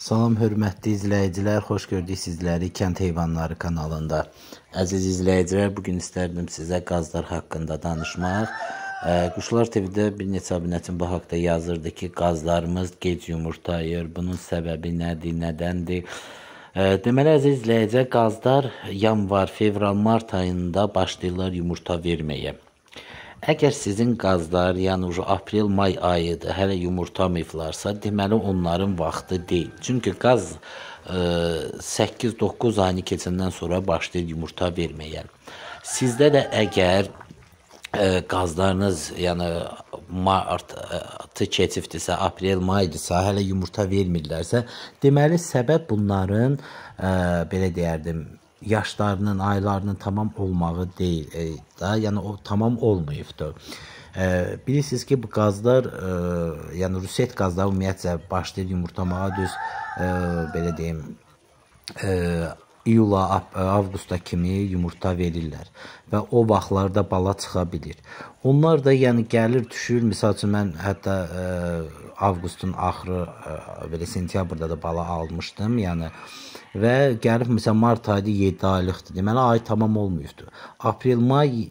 Salam hörmətli izləyicilər, xoş gördük sizləri Kənd Heyvanları kanalında. Əziz izləyicilər, bu gün istərdim sizə qazlar haqqında danışmaq. Quşlar TV-də bir neçə abunətim bu haqqda yazırdı ki, qazlarımız gec yumurtayır. Bunun səbəbi nədir, nədəndir? Deməli əziz izləyicilər, qazlar yanvar, fevral, mart ayında başlayırlar yumurta verməyə. Əgər sizin qazlar, yəni aprel-may ayıdır, hələ yumurtamayıblarsa, deməli onların vaxtı deyil. Çünki qaz 8-9 ayını keçəndən sonra başlayır yumurta verməyə. Sizdə də əgər ə, qazlarınız, yəni martı keçibdirsə, aprel, maydısa, hələ yumurta vermirlərsə, deməli səbəb bunların ə, belə deyərdim, yaşlarının, aylarının tamam olmağı deyil e, da, yəni o tamam olmayıbdı. E, bilirsiniz ki, bu qazlar, e, yəni ruset qazlar ümumiyyətcə başlayır yumurtlamağa düz e, belə deyim, e, iyula, avqusta kimi yumurta verirlər və o vaxtlarda bala çıxa bilir. Onlar da yəni gəlir, düşür. Məsəl üçün mən hətta ə, avqustun axırı ə, belə sentyabrda da bala almışdım. Yəni və gəlib məsələn mart ayı 7 aylıqdır. Deməli ay tamam olmayıbdı. Aprel, may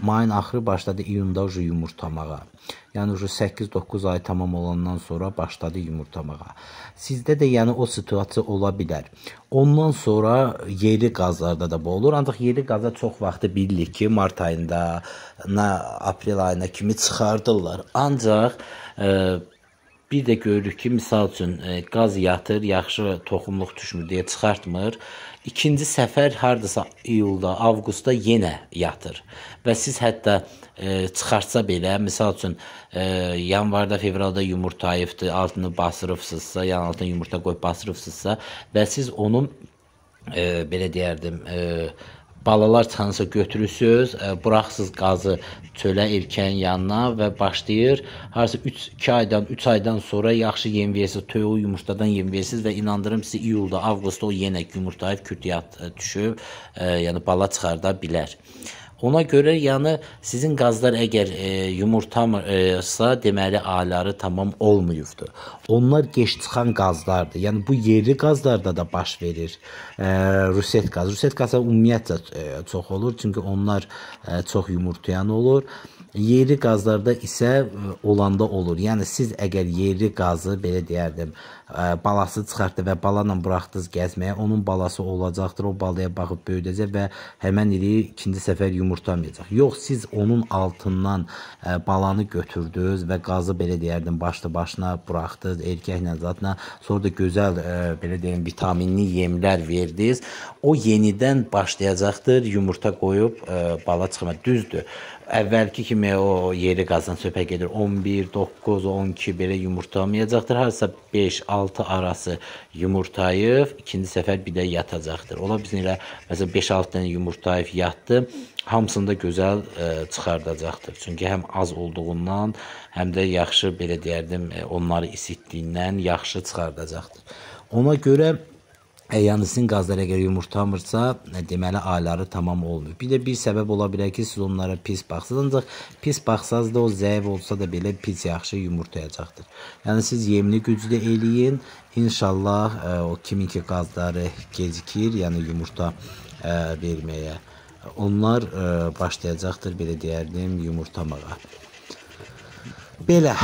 mayın axırı başladı iyunda ucu yumurtlamağa. Yəni ucu 8-9 ay tamam olandan sonra başladı yumurtlamağa. Sizdə də yəni o situasiya ola bilər. Ondan sonra yeri qazlarda da bu olur. Ancaq yeri qaza çox vaxtı bilirik ki, mart ayında, aprel ayına kimi çıxardırlar. Ancaq e, Bir də görürük ki, misal üçün e, qaz yatır, yaxşı toxumluq düşmür deyə çıxartmır. İkinci səfər hardasa iyulda, avqustda yenə yatır. Və siz hətta e, çıxartsa belə, misal üçün e, yanvarda, fevralda yumurtayıbdı, altını basırıbsızsa, yəni altına yumurta qoyub basırıbsızsa və siz onun e, belə deyərdim, e, balalar çıxansa götürürsüz, e, buraxsız qazı çölə erkəyin yanına və başlayır harasa 3 2 aydan, 3 aydan sonra yaxşı yem versiz, toyuğu yumurtadan yem versiz və inandırım sizi iyulda, avqustda o yenə yumurtayıb kütüyat e, düşüb, e, yəni bala çıxarda bilər. Ona görə yəni sizin qazlar əgər e, yumurtamırsa, deməli ayları tamam olmayıbdır. Onlar geç çıxan qazlardır. Yəni bu yerli qazlarda da baş verir. E, ruset qaz. Ruset qazı ümumiyyətlə e, çox olur, çünki onlar e, çox yumurtlayan olur. Yerli qazlarda isə e, olanda olur. Yəni siz əgər yerli qazı belə deyərdim, e, balası çıxartdı və bala ilə buraxdınız gəzməyə, onun balası olacaqdır. O balaya baxıb böyüdəcək və həmin ili ikinci səfər yumurtlamayacaq. Yox, siz onun altından e, balanı götürdünüz və qazı belə deyərdim, başlı başına buraxdınız erkəklə zatla. Sonra da gözəl belə deyim vitaminli yemlər verdiniz. O yenidən başlayacaqdır yumurta qoyub bala çıxma. Düzdür əvvəlki kimi o yeri qazan söhbət gedir 11, 9, 12 belə yumurtlamayacaqdır. Harasa 5-6 arası yumurtayıb ikinci səfər bir də yatacaqdır. Ola bizim elə məsələn 5-6 dənə yumurtayıb yatdı. Hamısını da gözəl ə, e, çıxardacaqdır. Çünki həm az olduğundan, həm də yaxşı belə deyərdim, e, onları isitdiyindən yaxşı çıxardacaqdır. Ona görə Yəni sizin qazlar əgər yumurtlamırsa, deməli ayları tamam olmuyor. Bir də bir səbəb ola bilər ki, siz onlara pis baxsınız, ancaq pis baxsaz da o zəif olsa da belə pis yaxşı yumurtlayacaqdır. Yəni siz yemli güclü eləyin. İnşallah ə, o kimin ki qazları gecikir, yəni yumurta ə, verməyə. Onlar ə, başlayacaqdır belə deyərdim yumurtlamağa. Belə,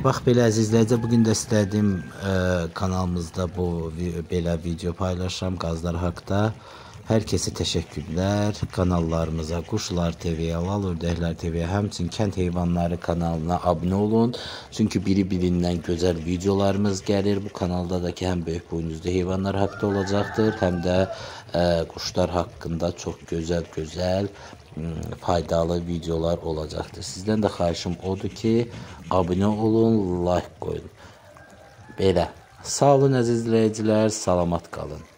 bax belə əzizlərcə bu gün də istədim ə, e, kanalımızda bu belə video paylaşıram qazlar haqqında. Hər kəsə təşəkkürlər. Kanallarımıza Quşlar TV-yə, Lal Ördəklər TV-yə, həmçinin Kənd Heyvanları kanalına abunə olun. Çünki biri-birindən gözəl videolarımız gəlir. Bu kanalda da ki, həm böyük boynuzlu heyvanlar haqqında olacaqdır, həm də ə, e, quşlar haqqında çox gözəl-gözəl faydalı videolar olacaqdır. Sizdən də xahişim odur ki, abunə olun, like qoyun. Belə. Sağ olun əziz izləyicilər, salamat qalın.